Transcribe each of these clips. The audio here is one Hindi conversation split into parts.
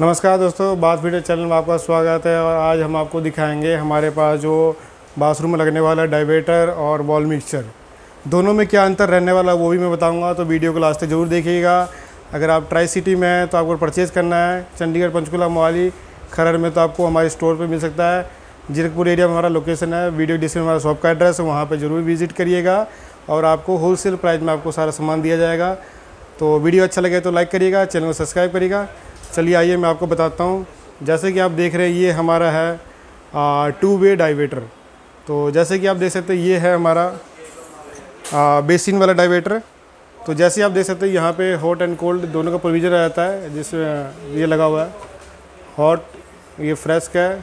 नमस्कार दोस्तों, बात वीडियो चैनल में आपका स्वागत है और आज हम आपको दिखाएँगे हमारे पास जो बाथरूम में लगने वाला डाइवेटर और वॉल मिक्सचर। दोनों में क्या अंतर रहने वाला वो भी मैं बताऊँगा तो वीडियो को लास्ट तक ज़रूर देखिएगा। अगर आप ट्राई सिटी में हैं तो आपको परचेज़ करना है। चंडीगढ़, पंचकुला, मोहाली, खरड़ में तो आपको हमारे स्टोर पर मिल सकता है। जीरकपुर एरिया में हमारा लोकेशन है, वीडियो में हमारा शॉप का एड्रेस है, वहाँ पर ज़रूर विज़िट करिएगा और आपको होलसेल प्राइस में आपको सारा सामान दिया जाएगा। तो वीडियो अच्छा लगे तो लाइक करिएगा, चैनल को सब्सक्राइब करिएगा। चलिए आइए मैं आपको बताता हूँ। जैसे कि आप देख रहे हैं ये हमारा है टू वे डाइवेटर तो जैसे कि आप देख सकते हैं ये है हमारा आ, बेसिन वाला डाइवेटर तो जैसे आप देख सकते हैं यहाँ पे हॉट एंड कोल्ड दोनों का प्रोविज़न रहता है जिसमें ये लगा हुआ है। हॉट ये फ्रेश का है।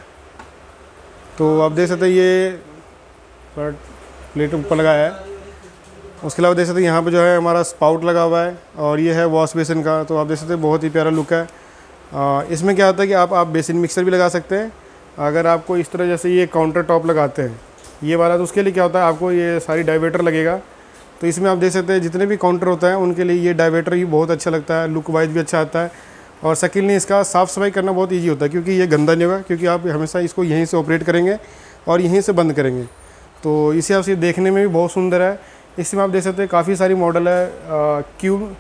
तो आप देख सकते हैं ये प्लेट ऊपर लगाया है। उसके अलावा देख सकते हैं यहाँ पे जो है हमारा स्पाउट लगा हुआ है और ये है वॉश बेसिन का। तो आप देख सकते हैं बहुत ही प्यारा लुक है। इसमें क्या होता है कि आप आप बेसिन मिक्सर भी लगा सकते हैं। अगर आपको इस तरह जैसे ये काउंटर टॉप लगाते हैं, ये वाला तो उसके लिए क्या होता है, आपको ये सारी डाइवेटर लगेगा। तो इसमें आप देख सकते हैं, जितने भी काउंटर होता है, उनके लिए ये डाइवेटर ही बहुत अच्छा लगता है लुक वाइज भी अच्छा आता है। और सेकेंडली इसका साफ़ सफ़ाई करना बहुत ईजी होता है, क्योंकि ये गंदा नहीं होगा, क्योंकि आप हमेशा इसको यहीं से ऑपरेट करेंगे और यहीं से बंद करेंगे। तो इस से देखने में भी बहुत सुंदर है। इसमें आप देख सकते हैं, काफ़ी सारी मॉडल है क्यूब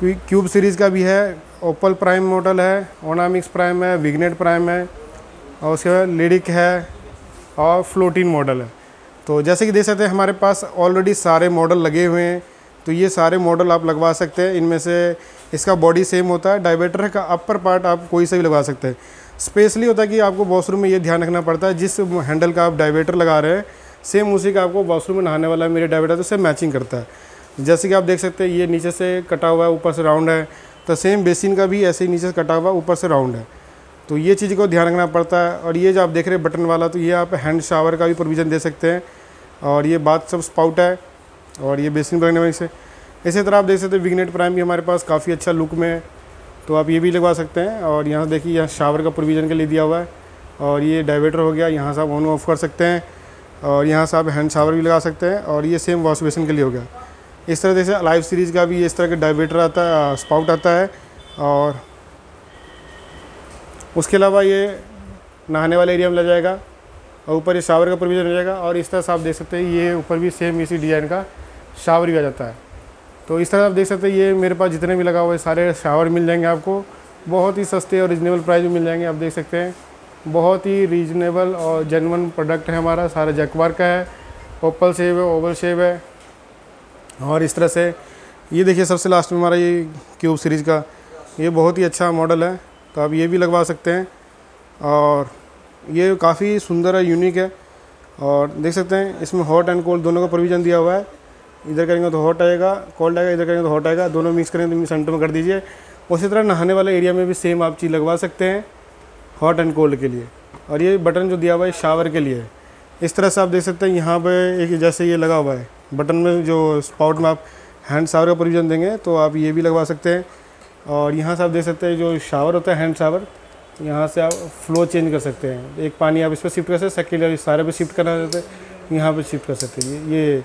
क्यूब सीरीज़ का भी है ओपल प्राइम मॉडल है, ओनामिक्स प्राइम है, विग्नेट प्राइम है, और उसके बाद लिरिक है, और फ्लोटिन मॉडल है। तो जैसे कि देख सकते हैं, हमारे पास ऑलरेडी सारे मॉडल लगे हुए हैं तो ये सारे मॉडल आप लगवा सकते हैं। इनमें से इसका बॉडी सेम होता है डाइवेटर का अपर पार्ट आप कोई से भी लगवा सकते हैं। स्पेशली होता है कि आपको वॉशरूम में ये ध्यान रखना पड़ता है, जिस हैंडल का आप डाइवेटर लगा रहे हैं सेम उसी का आपको वॉशरूम में नहाने वाला मेरे डाइवेटर तो से मैचिंग करता है। जैसे कि आप देख सकते हैं, ये नीचे से कटा हुआ है, ऊपर से राउंड है तो सेम बेसिन का भी ऐसे ही नीचे से कटा हुआ, ऊपर से राउंड है। तो ये चीज़ को ध्यान रखना पड़ता है और ये जो आप देख रहे हैं बटन वाला तो ये आप हैंड शावर का भी प्रोविज़न दे सकते हैं और ये बात सब स्पाउट है और ये बेसिन बनाने वाले से इसी तरह आप देख सकते हैं विगनेट प्राइम भी हमारे पास काफ़ी अच्छा लुक में है। तो आप ये भी लगवा सकते हैं और यहाँ देखिए, यहाँ शावर का प्रोविज़न के लिए दिया हुआ है और ये डाइवेटर हो गया, यहाँ से आप ऑन ऑफ़ कर सकते हैं और यहाँ से आप हैंड शावर भी लगा सकते हैं और ये सेम वॉश बेसिन के लिए हो गया। इस तरह जैसे लाइव सीरीज़ का भी इस तरह का डाइवेटर आता है स्पाउट आता है और उसके अलावा ये नहाने वाले एरिया में लग जाएगा और ऊपर ये शावर का प्रोविज़न हो जाएगा और इस तरह से आप देख सकते हैं ये ऊपर भी सेम इसी डिज़ाइन का शावर भी आ जाता है। तो इस तरह आप देख सकते हैं ये मेरे पास जितने भी लगा हुआ है, सारे शावर मिल जाएँगे आपको। बहुत ही सस्ते और रिजनेबल प्राइस में मिल जाएँगे, आप देख सकते हैं। बहुत ही रीजनेबल और जेनवन प्रोडक्ट है हमारा, सारा जैकवार का है। ओपल शेप है ओवल शेप है। और इस तरह से ये देखिए सबसे लास्ट में हमारा ये क्यूब सीरीज़ का, ये बहुत ही अच्छा मॉडल है तो आप ये भी लगवा सकते हैं। और ये काफ़ी सुंदर है यूनिक है। और देख सकते हैं, इसमें हॉट एंड कोल्ड दोनों का प्रोविज़न दिया हुआ है। इधर करेंगे तो हॉट आएगा कोल्ड आएगा, इधर करेंगे तो हॉट आएगा, दोनों मिक्स करेंगे तो सेंटर में कर दीजिए। उसी तरह नहाने वाले एरिया में भी सेम आप चीज़ लगवा सकते हैं हॉट एंड कोल्ड के लिए। और ये बटन जो दिया हुआ है शावर के लिए। इस तरह से आप देख सकते हैं, यहाँ पर एक जैसे ये लगा हुआ है। बटन में जो स्पाउट में आप हैंड शावर का प्रोविज़न देंगे तो आप ये भी लगवा सकते हैं। और यहाँ से आप देख सकते हैं जो शावर होता है हैंड शावर यहाँ से आप फ्लो चेंज कर सकते हैं। एक पानी आप इस पर शिफ्ट कर सकते हैं सेकेंड सारे पे शिफ्ट करना चाहते हैं, यहाँ पे शिफ्ट कर सकते हैं। ये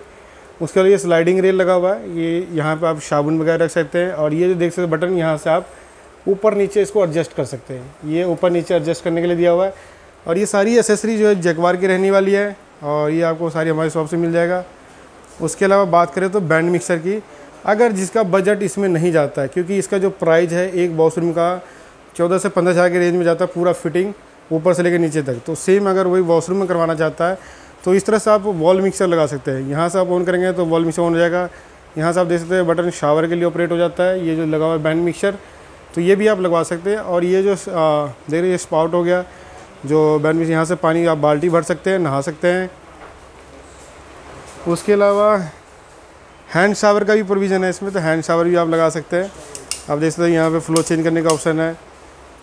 उसके लिए स्लाइडिंग रेल लगा हुआ है। ये, यहाँ पे आप साबुन वगैरह रख सकते हैं और ये जो देख सकते हैं बटन, यहाँ से आप ऊपर नीचे इसको एडजस्ट कर सकते हैं। ये ऊपर नीचे एडजस्ट करने के लिए दिया हुआ है। और ये सारी एसेसरी जो है जगवार की रहने वाली है और ये आपको सारी हमारे शॉप से मिल जाएगा। उसके अलावा बात करें तो बैंड मिक्सर की, अगर जिसका बजट इसमें नहीं जाता है, क्योंकि इसका जो प्राइस है एक वॉशरूम का चौदह से पंद्रह हज़ार के रेंज में जाता है पूरा फिटिंग ऊपर से लेकर नीचे तक। तो सेम अगर वही वॉशरूम में करवाना चाहता है तो इस तरह से आप वॉल मिक्सर लगा सकते हैं। यहाँ से आप ऑन करेंगे तो वॉल मिक्सर ऑन हो जाएगा। यहाँ से आप देख सकते हैं बटन शावर के लिए ऑपरेट हो जाता है। ये जो लगा हुआ है बैंड मिक्सर तो ये भी आप लगवा सकते हैं। और ये जो देख रहे ये स्पाउट हो गया। जो बैंड मिक्सर यहाँ से पानी आप बाल्टी भर सकते हैं, नहा सकते हैं। उसके अलावा हैंड शावर का भी प्रोविज़न है, इसमें तो हैंड शावर भी आप लगा सकते हैं। आप देख सकते हैं यहाँ पे फ्लो चेंज करने का ऑप्शन है।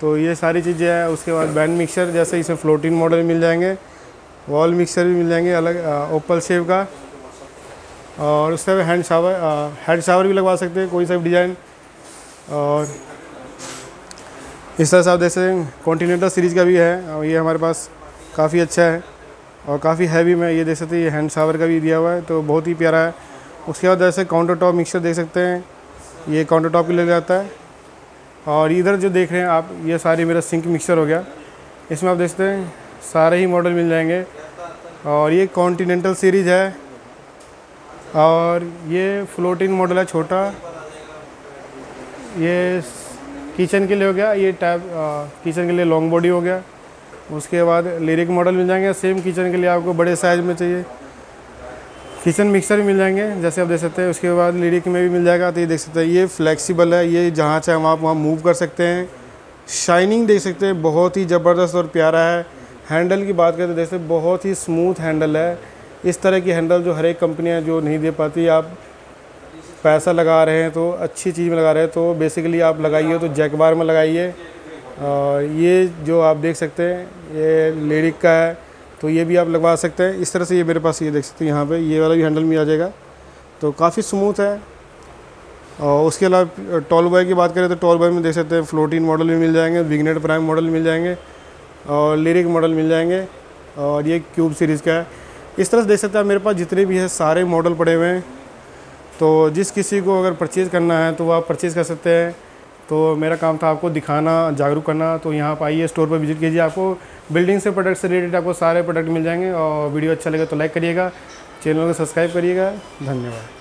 तो ये सारी चीज़ें हैं, उसके बाद बैंड मिक्सर जैसे इसमें फ्लोटिंग मॉडल मिल जाएँगे वॉल मिक्सर भी मिल जाएँगे अलग ओपल शेप का। और उसके बाद हैंड शावर हैंड शावर भी लगवा सकते हैं, कोई सा डिज़ाइन और इस तरह से आप देख सकते हैं कॉन्टीनेंटल सीरीज़ का भी है, और ये हमारे पास काफ़ी अच्छा है। और काफ़ी हैवी में ये देख सकते हैं, ये हैंड सावर का भी दिया हुआ है तो बहुत ही प्यारा है। उसके बाद जैसे काउंटर टॉप मिक्सर देख सकते हैं, ये काउंटर टॉप के लिए जाता है। और इधर जो देख रहे हैं आप, ये सारी मेरा सिंक मिक्सर हो गया। इसमें आप देख सकते हैं, सारे ही मॉडल मिल जाएँगे। और ये कॉन्टीनेंटल सीरीज़ है। और ये फ्लोटिंग मॉडल है छोटा। ये किचन के लिए हो गया, ये टैब किचन के लिए लॉन्ग बॉडी हो गया। उसके बाद लिरिक मॉडल मिल जाएँगे। सेम किचन के लिए आपको बड़े साइज़ में चाहिए। किचन मिक्सर मिल जाएँगे, जैसे आप देख सकते हैं। उसके बाद लिरिक में भी मिल जाएगा तो ये देख सकते हैं। ये फ्लेक्सिबल है, ये जहाँ चाहे वहाँ वहाँ मूव कर सकते हैं। शाइनिंग देख सकते हैं, बहुत ही ज़बरदस्त और प्यारा है। हैंडल की बात करें तो देख सकते बहुत ही स्मूथ हैंडल है। इस तरह की हैंडल जो हर एक कंपनियाँ जो नहीं दे पाती, आप पैसा लगा रहे हैं तो अच्छी चीज़ में लगा रहे हैं तो बेसिकली आप लगाइए तो जैकबार में लगाइए। और ये जो आप देख सकते हैं, ये लेडिक का है तो ये भी आप लगवा सकते हैं। इस तरह से ये मेरे पास ये देख सकते हैं यहाँ पे, ये वाला भी हैंडल भी आ जाएगा। तो काफ़ी स्मूथ है। और उसके अलावा टॉल बॉय की बात करें तो टॉल बॉय में देख सकते हैं फ्लोटीन मॉडल भी मिल जाएँगे विगनेट प्राइम मॉडल मिल जाएँगे और लिरिक मॉडल मिल जाएँगे, और ये क्यूब सीरीज़ का है। इस तरह से देख सकते हैं मेरे पास जितने भी है, सारे मॉडल पड़े हुए हैं। तो जिस किसी को अगर परचेज़ करना है तो वह आप परचेज़ कर सकते हैं। तो मेरा काम था आपको दिखाना, जागरूक करना तो यहाँ पर आइए स्टोर पर विज़िट कीजिए आपको। बिल्डिंग से प्रोडक्ट से रिलेटेड आपको सारे प्रोडक्ट मिल जाएँगे और वीडियो अच्छा लगे तो लाइक करिएगा चैनल को सब्सक्राइब करिएगा, धन्यवाद।